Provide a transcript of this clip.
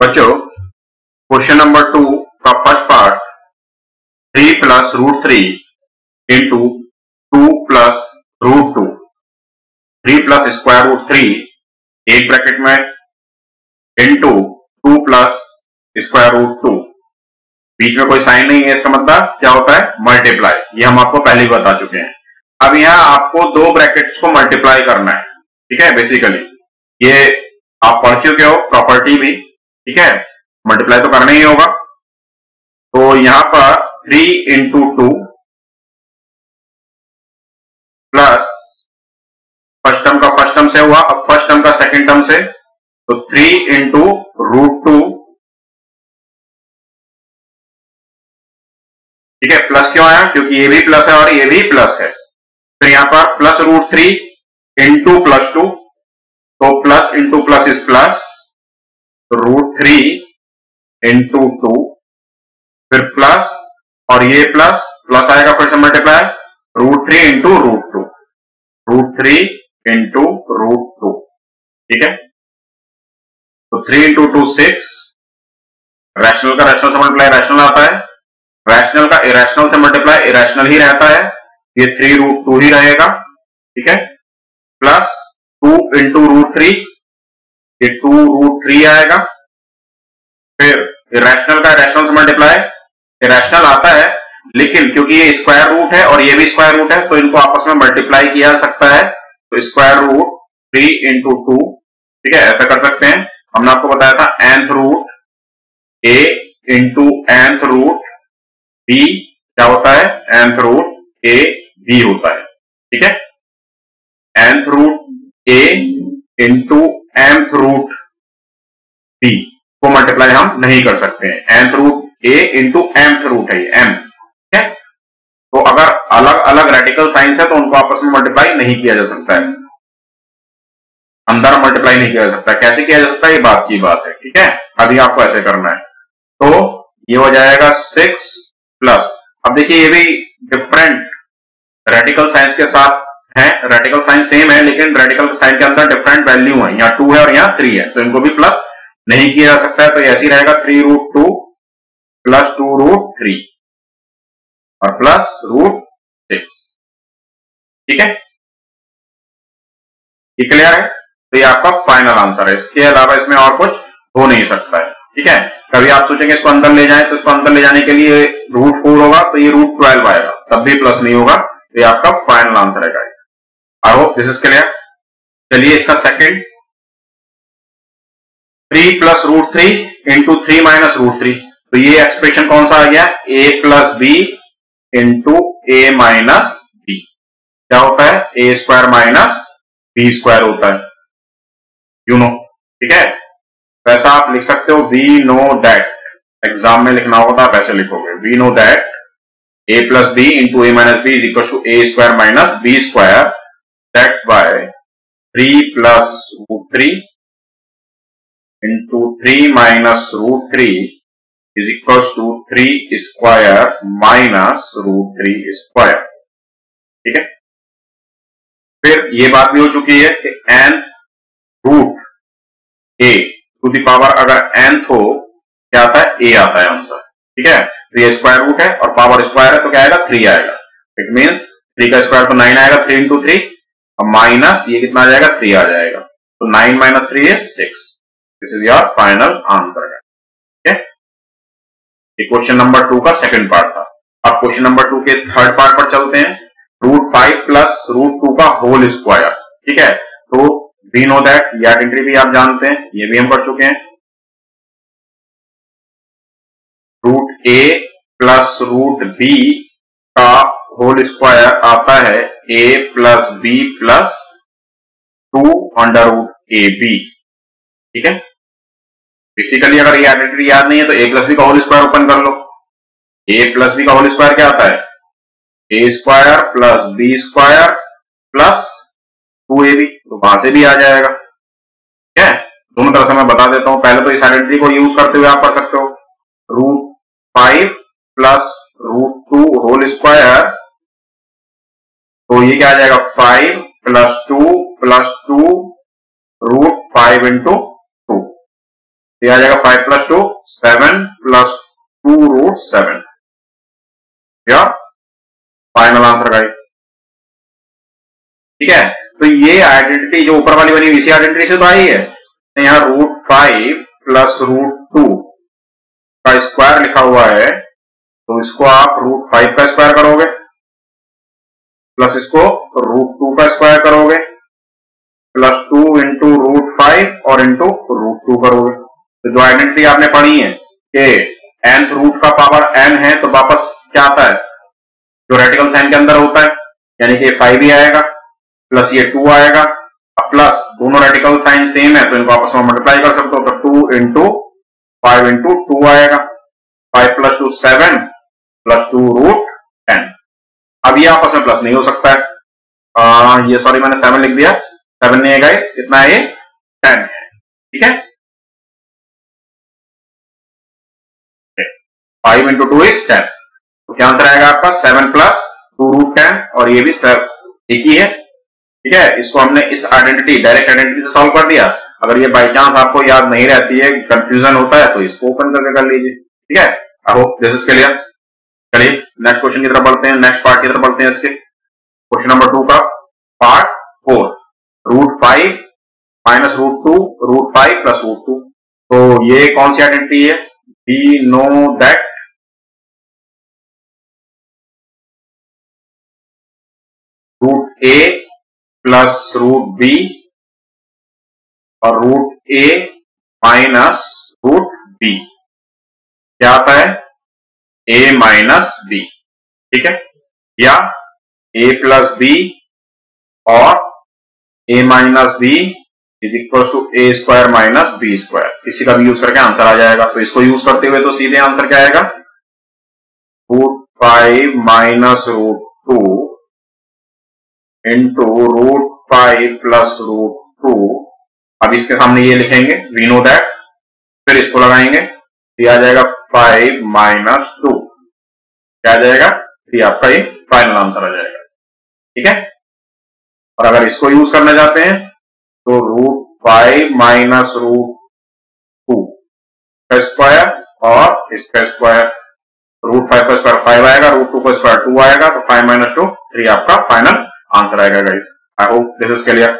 बच्चों question number two का first part three plus root three into two plus root two three plus square root three एक bracket में into two plus square root two बीच में कोई sign नहीं है इसका मतलब क्या होता है? मल्टीप्लाई ये हम आपको पहले ही बता चुके हैं। अब यहाँ आपको दो ब्रैकेट्स को मल्टीप्लाई करना है। ठीक है? बेसिकली ये आप पढ़ चुके हो प्रॉपर्टी भी ठीक है? मल्टीप्लाई तो करना ही होगा। तो यहाँ पर three into two plus first term का फ़र्स्ट टर्म से हुआ। अब फ़र्स्ट टर्म का सेकंड टर्म से तो थ्री इंटू रूट टू ठीक है? प्लस क्यों आया? क्योंकि ये भी प्लस है और ये भी प्लस है। फिर यहाँ पर plus root three into plus two तो plus into plus is plus root three into two फिर प्लस और ये प्लस प्लस आएगा फिर से multiply root three into root two root three into root two ठीक है? तो three into two six rational का रैशनल से मल्टीप्लाई रैशनल आता है रैशनल का इरेशनल से मल्टीप्लाई इरेशनल ही रहता है, ये थ्री रूट टू ही रहेगा, ठीक है? Plus two into root three ये टू रूट थ्री आएगा। फिर रैशनल का रैशनल मल्टीप्लाई रैशनल आता है, लेकिन क्योंकि ये स्क्वायर रूट है और ये भी स्क्वायर रूट है तो इनको आपस में मल्टीप्लाई किया जा सकता है। तो square root three into two ठीक है, ऐसा कर सकते हैं। हमने आपको बताया था nth root A into nth root B क्या होता है? एंथ रूट ए बी होता है, ठीक है? Nth root A into nth root B को मल्टीप्लाई हम नहीं कर सकते हैं। Nth root A into mth root है एम ठीक है? तो अगर अलग अलग रेडिकल साइंस है तो उनको आपस में मल्टीप्लाई नहीं किया जा सकता है। अंदर मल्टीप्लाई नहीं किया जा सकता कैसे किया जा सकता है? ये बात की बात है, ठीक है? अभी आपको ऐसे करना है। तो ये हो जाएगा सिक्स प्लस अब देखिए ये भी डिफरेंट रेडिकल साइंस के साथ है रेडिकल साइन सेम है, लेकिन रेडिकल साइन के अंदर डिफरेंट वैल्यू है। यहाँ टू है और यहाँ थ्री है। तो इनको भी प्लस नहीं किया जा सकता है तो ऐसी रहेगा three root two plus two root three और प्लस रूट सिक्स ठीक है? ये क्लियर है? तो ये आपका फाइनल आंसर है। इसके अलावा इसमें और कुछ हो नहीं सकता है। ठीक है? कभी आप सोचेंगे इसको अंदर ले जाए तो इसको अंदर ले जाने के लिए रूट फोर होगा तो ये रूट ट्वेल्व आएगा। तब भी प्लस नहीं होगा तो ये आपका फाइनल आंसर है I hope this is clear चलिए इसका second three plus root three into three minus root three तो ये एक्सप्रेशन कौन सा आ गया? A plus B into A minus B क्या होता है? A square minus B square होता है। यू नो ठीक है? वैसा आप लिख सकते हो वी नो दैट एग्ज़ाम में लिखना होगा तो ऐसे लिखोगे। We know that A plus B into A minus B is equal to A square minus B square that by three plus root three into 3 minus root 3 is equals to 3 square minus root 3 square. ठीक है? फिर ये बात भी हो चुकी है कि n root a to the power अगर n हो, क्या आता है? A आता है आंसर ठीक है? तो स्क्वायर रूट है और पावर स्क्वायर है तो क्या आएगा? थ्री आएगा. इट मीन्स थ्री का स्क्वायर तो नाइन आएगा थ्री इंटू थ्री और माइनस ये कितना आ जाएगा? थ्री आ जाएगा। तो nine minus three is six this is your final answer है ठीक है ये क्वेश्चन नंबर टू का सेकंड पार्ट था। अब क्वेश्चन नंबर टू के थर्ड पार्ट पर चलते हैं। Root five plus root two का होल स्क्वायर ठीक है? तो वी नो दैट ये आइडेंटिटी भी आप जानते हैं। ये भी हम पढ़ चुके हैं। Root A plus root B का होल स्क्वायर आता है। A plus B plus two under root A B ठीक है? बेसिकली अगर ये आइडेंटिटी याद नहीं है तो ए प्लस बी का होल स्क्वायर ओपन कर लो। ए प्लस बी का होल स्क्वायर क्या आता है? A square plus B square plus two A B तो वहाँ से भी आ जाएगा। ठीक है? दोनों तरह से मैं बता देता हूँ। पहले तो इस आइडेंटिटी को यूज़ करते हुए आप पढ़ सकते हो। रूट फाइव प्लस ये क्या आ जाएगा? Five plus two plus two root five into तो आ जाएगा five plus two seven plus two root seven क्या फाइनल आंसर गाइस ठीक है? तो ये आइडेंटिटी जो ऊपर वाली बनी हुई, इसी आइडेंटिटी से तो आई है। यहाँ root five plus root two का स्क्वायर लिखा हुआ है। तो इसको आप रूट फाइव का प्लस इसको रूट टू का स्क्वायर करोगे। Plus two into root five और इंटू रूट टू करोगे। तो जो आइडेंटिटी आपने पढ़ी है कि एन रूट का पावर एन है तो वापस क्या आता है? जो रेटिकल साइन के अंदर होता है, यानी कि फाइव ही आएगा प्लस ये टू आएगा प्लस दोनों रेटिकल साइन सेम है तो इनको आपस में मल्टीप्लाई कर सकते हो तो two into five into two आएगा। Five plus two seven plus two root अब ये आपस में प्लस नहीं हो सकता है। आ, ये सॉरी मैंने सेवन लिख दिया। सेवन नहीं है गाइस कितना है ये टेन है। ठीक है? Five into two is ten तो क्या आंसर आएगा आपका? Seven plus two root ten और ये भी सेवन एक ही है। ठीक है? इसको हमने इस आइडेंटिटी डायरेक्ट आइडेंटिटी से सॉल्व कर दिया। अगर ये बाई चांस आपको याद नहीं रहती है कंफ्यूजन होता है तो इसको ओपन करके कर लीजिए। ठीक है? I hope this is clear चलिए नेक्स्ट क्वेश्चन की तरफ़ बढ़ते हैं नेक्स्ट पार्ट की तरफ़ बढ़ते हैं इसके। क्वेश्चन नंबर टू का part four root five minus root two root five plus root two तो ये कौन सी आइडेंटिटी है? We know that root A plus root B और root A minus root B क्या आता है? ए माइनस बी ठीक है? या ए प्लस बी और A minus B is equal to A square minus B square इसी का भी यूज़ करके आंसर आ जाएगा। तो इसको यूज़ करते हुए तो सीधे आंसर क्या आएगा? Root five minus root two into root five plus root two अब इसके सामने ये लिखेंगे वी नो दैट फिर इसको लगाएँगे आ जाएगा फाइव माइनस टू क्या आ जाएगा? तो आपका ये फाइनल आंसर आ जाएगा। ठीक है? और अगर इसको यूज़ करना चाहते हैं तो root five minus root two का स्क्वायर और इसका स्क्वायर रूट फाइव का स्क्वायर फाइव आएगा रूट टू का स्क्वायर टू आएगा तो फाइव माइनस टू थ्री आपका फाइनल आंसर आएगा guys I hope this is clear